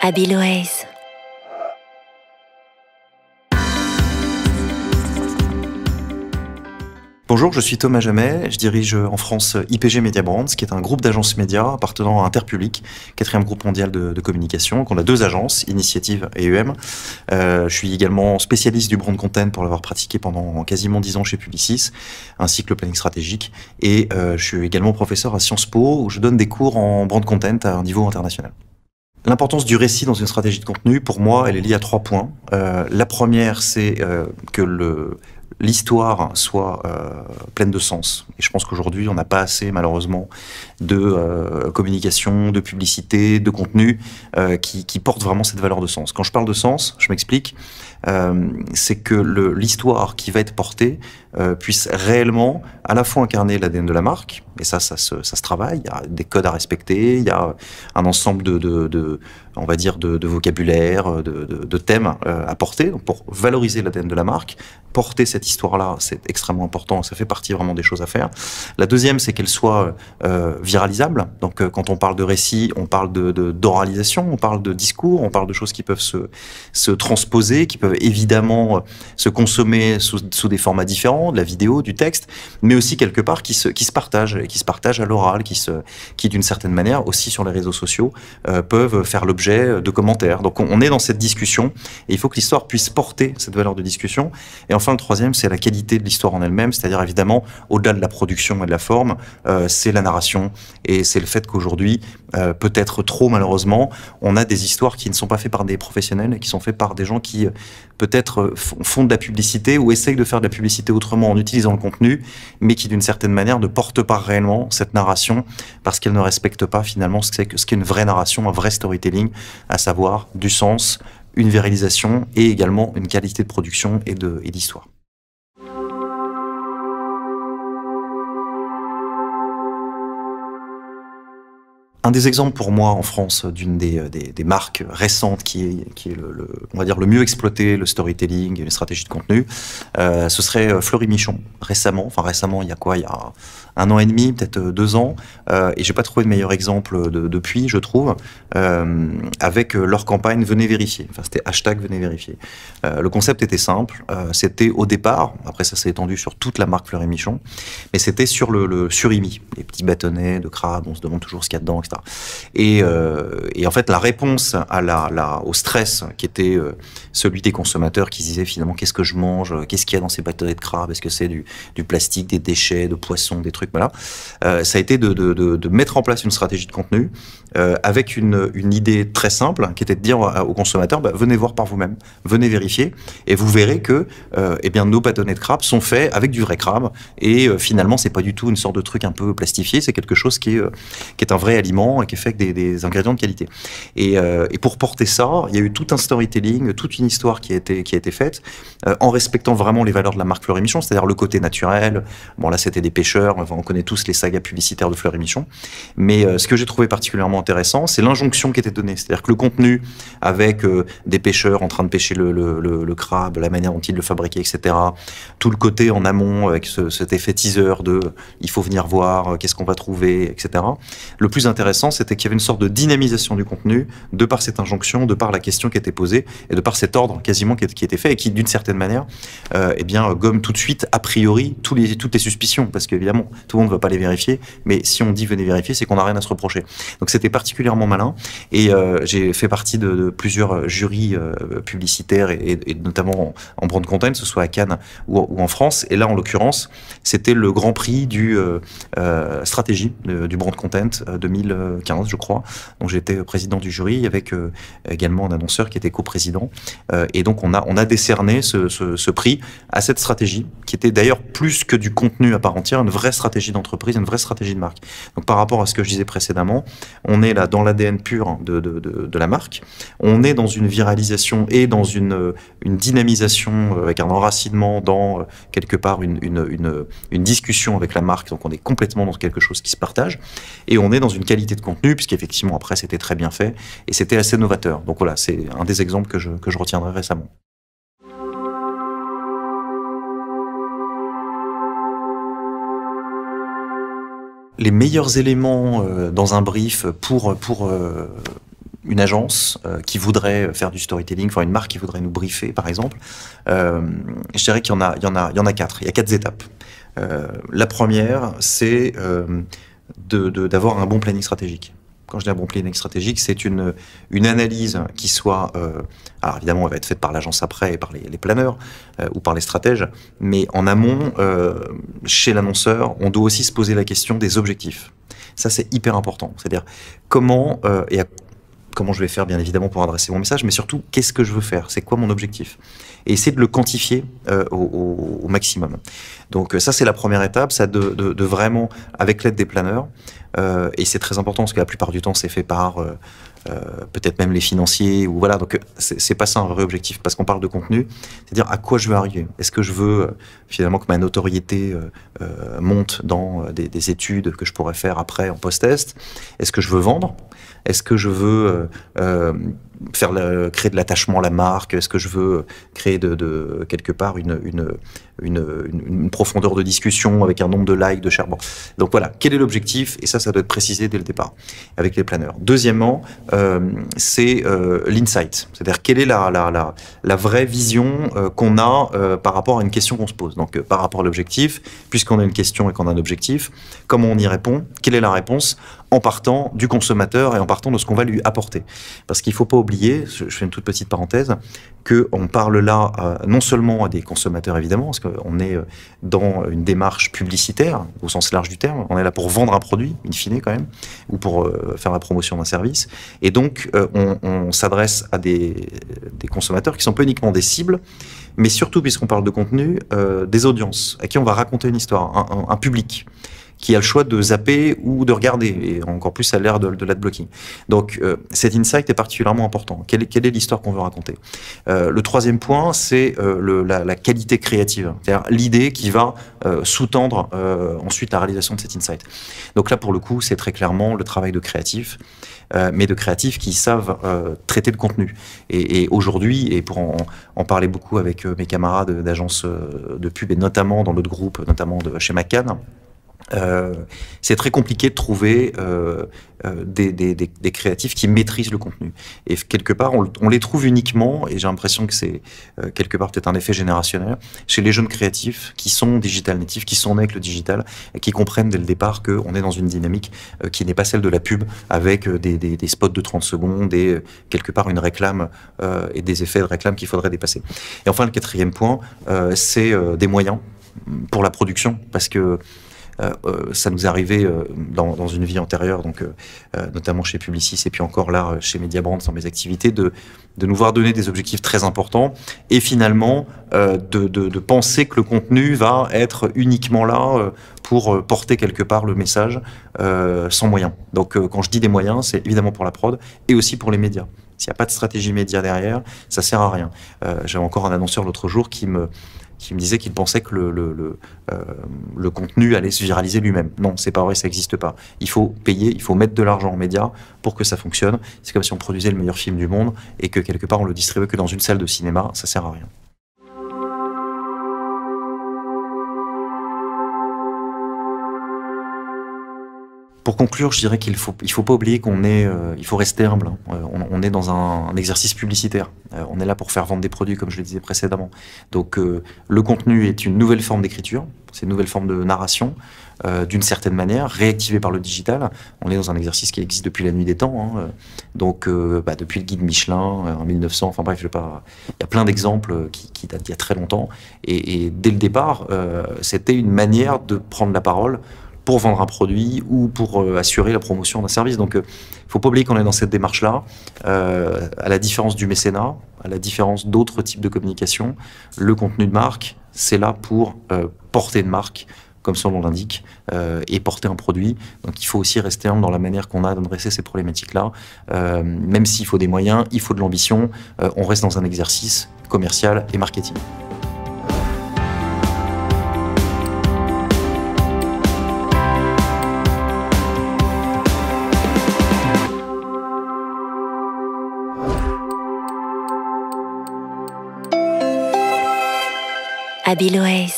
Abiloaise. Bonjour, je suis Thomas Jamet, je dirige en France IPG Media Brands, qui est un groupe d'agences médias appartenant à Interpublic, quatrième groupe mondial de, communication. On a deux agences, Initiative et. Euh, je suis également spécialiste du brand content pour l'avoir pratiqué pendant quasiment dix ans chez Publicis, ainsi que le planning stratégique. Et euh, je suis également professeur à Sciences Po, où je donne des cours en brand content à un niveau international. L'importance du récit dans une stratégie de contenu, pour moi, elle est liée à trois points. Euh, la première, c'est euh, que l'histoire soit euh, pleine de sens. Et je pense qu'aujourd'hui, on n'a pas assez, malheureusement, de communication, de publicité, de contenu qui, porte vraiment cette valeur de sens. Quand je parle de sens, je m'explique, c'est que l'histoire qui va être portée euh, puisse réellement à la fois incarner l'ADN de la marque, et ça, ça se, travaille, il y a des codes à respecter, il y a un ensemble de, on va dire, de, vocabulaire, de, thèmes euh, à porter, pour valoriser l'ADN de la marque, porter cette histoire-là, c'est extrêmement important, ça fait partie vraiment des choses à faire. La deuxième, c'est qu'elle soit euh, viralisable. Donc, euh, quand on parle de récit, on parle d'oralisation, on parle de discours, on parle de choses qui peuvent se, se transposer, qui peuvent évidemment euh, se consommer sous, des formats différents, de la vidéo, du texte, mais aussi quelque part qui se, qui se partagent, qui se partagent à l'oral, qui qui d'une certaine manière aussi sur les réseaux sociaux euh, peuvent faire l'objet de commentaires. Donc, on, est dans cette discussion et il faut que l'histoire puisse porter cette valeur de discussion. Et enfin, le troisième, c'est la qualité de l'histoire en elle-même, c'est-à-dire évidemment, au-delà de la production et de la forme, euh, c'est la narration et c'est le fait qu'aujourd'hui, peut-être trop malheureusement, on a des histoires qui ne sont pas faites par des professionnels, qui sont faites par des gens qui peut-être font de la publicité ou essayent de faire de la publicité autrement en utilisant le contenu, mais qui d'une certaine manière ne portent pas réellement cette narration parce qu'elle ne respecte pas finalement ce qu'est une vraie narration, un vrai storytelling, à savoir du sens, une virilisation et également une qualité de production et d'histoire. Un des exemples pour moi en France d'une des, euh, des, marques récentes qui est, qui est le, on va dire le mieux exploité le storytelling et les stratégies de contenu, euh, ce serait euh, Fleury Michon. Récemment, enfin récemment, il y a quoi Il y a un an et demi, peut-être deux ans, euh, et j'ai pas trouvé de meilleur exemple de, depuis, je trouve, avec leur campagne Venez vérifier. Enfin, c'était hashtag Venez vérifier. Le concept était simple. c'était au départ, après ça s'est étendu sur toute la marque Fleury Michon, mais c'était sur le, le surimi, les petits bâtonnets de crabe. On se demande toujours ce qu'il y a dedans, etc. Et, euh, et, en fait, la réponse au stress qui était euh, celui des consommateurs qui disaient finalement qu'est-ce que je mange, qu'est-ce qu'il y a dans ces bâtonnets de crabe, est-ce que c'est du, plastique, des déchets, de poissons, des trucs, voilà. Euh, ça a été de, mettre en place une stratégie de contenu euh, avec une, idée très simple qui était de dire aux consommateurs bah, venez voir par vous-même, venez vérifier, et vous verrez que euh, eh bien nos bâtonnets de crabe sont faits avec du vrai crabe, et finalement c'est pas du tout une sorte de truc un peu plastifié, c'est quelque chose qui est, qui est un vrai aliment et qui est fait avec des, ingrédients de qualité. Et, euh, pour porter ça, il y a eu tout un storytelling, toute une histoire qui a été, qui a été faite euh, en respectant vraiment les valeurs de la marque Fleury Michon, c'est-à-dire le côté naturel. Bon, là, c'était des pêcheurs, on connaît tous les sagas publicitaires de Fleury Michon. Mais euh, ce que j'ai trouvé particulièrement intéressant, c'est l'injonction qui était donnée. C'est-à-dire que le contenu avec euh, des pêcheurs en train de pêcher le, le, crabe, la manière dont ils le fabriquaient, etc. Tout le côté en amont avec ce, cet effet teaser de il faut venir voir, euh, qu'est-ce qu'on va trouver, etc. Le plus intéressant c'était qu'il y avait une sorte de dynamisation du contenu de par cette injonction, de par la question qui était posée et de par cet ordre quasiment qui, qui était fait et qui, d'une certaine manière, euh, eh bien, gomme tout de suite, a priori, tous les, toutes les suspicions. Parce qu'évidemment, tout le monde ne va pas les vérifier, mais si on dit venez vérifier, c'est qu'on n'a rien à se reprocher. Donc c'était particulièrement malin et euh, j'ai fait partie de, plusieurs jurys euh, publicitaires et, notamment en, en brand content, que ce soit à Cannes ou, en France. Et là, en l'occurrence, c'était le grand prix du euh, stratégie du brand content 2000 2015, je crois. Donc j'étais président du jury avec également un annonceur qui était coprésident. Et donc on a, on a décerné ce, ce, ce prix à cette stratégie, qui était d'ailleurs plus que du contenu à part entière, une vraie stratégie d'entreprise, une vraie stratégie de marque. Donc par rapport à ce que je disais précédemment, on est là dans l'ADN pur de, de, la marque, on est dans une viralisation et dans une, une dynamisation euh, avec un enracinement dans quelque part une, une, une, une discussion avec la marque, donc on est complètement dans quelque chose qui se partage, et on est dans une qualité de contenu, puisqu'effectivement, après, c'était très bien fait et c'était assez novateur. Donc voilà, c'est un des exemples que je, que je retiendrai récemment. Les meilleurs éléments euh, dans un brief pour, euh, une agence qui voudrait faire du storytelling, enfin une marque qui voudrait nous briefer, par exemple, je dirais qu'il y en a, y y en a quatre. Il y a quatre étapes. la première, c'est d'avoir un bon planning stratégique quand je dis un bon planning stratégique, c'est une, une analyse qui soit, euh, alors évidemment, elle va être faite par l'agence après et par les, planeurs euh, ou par les stratèges, mais en amont, euh, chez l'annonceur, on doit aussi se poser la question des objectifs. Ça, c'est hyper important. C'est-à-dire comment et comment je vais faire, bien évidemment, pour adresser mon message, mais surtout, qu'est-ce que je veux faire? C'est quoi mon objectif? Et essayer de le quantifier euh, au, maximum. Donc ça, c'est la première étape, ça de, vraiment, avec l'aide des planeurs, euh, et c'est très important parce que la plupart du temps, c'est fait par euh, euh peut-être même les financiers ou voilà. Donc c'est pas ça un vrai objectif parce qu'on parle de contenu, c'est-à-dire à quoi je veux arriver. Est-ce que je veux euh, finalement que ma notoriété euh, monte dans des, études que je pourrais faire après en post-test? Est-ce que je veux vendre? Est-ce que je veux créer de l'attachement à la marque Est-ce que je veux créer quelque part une, profondeur de discussion avec un nombre de likes, de shares bon. Donc voilà, quel est l'objectif? Et ça, ça doit être précisé dès le départ avec les planeurs. Deuxièmement, euh, c'est euh, l'insight, c'est-à-dire quelle est la, vraie vision euh, qu'on a par rapport à une question qu'on se pose. Donc par rapport à l'objectif, puisqu'on a une question et qu'on a un objectif, comment on y répond? Quelle est la réponse? En partant du consommateur et en partant de ce qu'on va lui apporter. Parce qu'il ne faut pas oublier, je fais une toute petite parenthèse, qu'on parle là euh, non seulement à des consommateurs évidemment, parce qu'on est euh, dans une démarche publicitaire au sens large du terme, on est là pour vendre un produit, in fine quand même, ou pour euh, faire la promotion d'un service, et donc on, s'adresse à des, consommateurs qui sont pas uniquement des cibles, mais surtout, puisqu'on parle de contenu, des audiences, à qui on va raconter une histoire, un public qui a le choix de zapper ou de regarder, et encore plus à l'ère de, de l'adblocking. Donc euh, cet insight est particulièrement important. Quelle, quelle est l'histoire qu'on veut raconter? Euh, Le troisième point, c'est euh, la, la, qualité créative, c'est-à-dire l'idée qui va euh, sous-tendre euh, ensuite la réalisation de cet insight. Donc là, pour le coup, c'est très clairement le travail de créatif. Euh, mais de créatifs qui savent traiter le contenu. Et, et aujourd'hui, et pour en, en, parler beaucoup avec mes camarades d'agence de pub, et notamment dans notre groupe, notamment de chez McCann, euh, c'est très compliqué de trouver euh, euh, des, des, des, créatifs qui maîtrisent le contenu. Et quelque part, on, on les trouve uniquement, et j'ai l'impression que c'est euh, quelque part peut-être un effet générationnel, chez les jeunes créatifs qui sont digital natifs, qui sont nés avec le digital, et qui comprennent dès le départ qu'on est dans une dynamique qui n'est pas celle de la pub, avec des, spots de 30 secondes et quelque part une réclame et des effets de réclame qu'il faudrait dépasser. Et enfin, le quatrième point, c'est des moyens pour la production, parce que ça nous est arrivé euh, dans, une vie antérieure, donc notamment chez Publicis et puis encore là chez Mediabrand dans mes activités, de, nous voir donner des objectifs très importants et finalement de, penser que le contenu va être uniquement là pour porter quelque part le message euh, sans moyens. Donc euh, quand je dis des moyens, c'est évidemment pour la prod et aussi pour les médias. S'il n'y a pas de stratégie média derrière, ça sert à rien. Euh, J'avais encore un annonceur l'autre jour qui me qui me disait qu'il pensait que euh, le, contenu allait se viraliser lui-même. Non, c'est pas vrai, ça n'existe pas. Il faut payer, il faut mettre de l'argent en médias pour que ça fonctionne. C'est comme si on produisait le meilleur film du monde et que quelque part on le distribuait que dans une salle de cinéma, ça sert à rien. Pour conclure, je dirais qu'il faut il faut pas oublier qu'on est euh, il faut rester humble. Hein. Euh, on, est dans un, exercice publicitaire. Euh, on est là pour faire vendre des produits, comme je le disais précédemment. Donc le contenu est une nouvelle forme d'écriture, c'est une nouvelle forme de narration, d'une certaine manière, réactivée par le digital. On est dans un exercice qui existe depuis la nuit des temps. Hein. Donc bah, depuis le guide Michelin en 1900. Enfin bref. Il y a plein d'exemples qui, datent d'il y a très longtemps. Et dès le départ, c'était une manière de prendre la parole pour vendre un produit ou pour euh, assurer la promotion d'un service. Donc, il euh, ne faut pas oublier qu'on est dans cette démarche-là. Euh, à la différence du mécénat, à la différence d'autres types de communication, le contenu de marque, c'est là pour porter une marque, comme son nom l'indique, et porter un produit. Donc, il faut aussi rester dans la manière qu'on a d'adresser ces problématiques-là. même s'il faut des moyens, il faut de l'ambition. on reste dans un exercice commercial et marketing. Habiloès.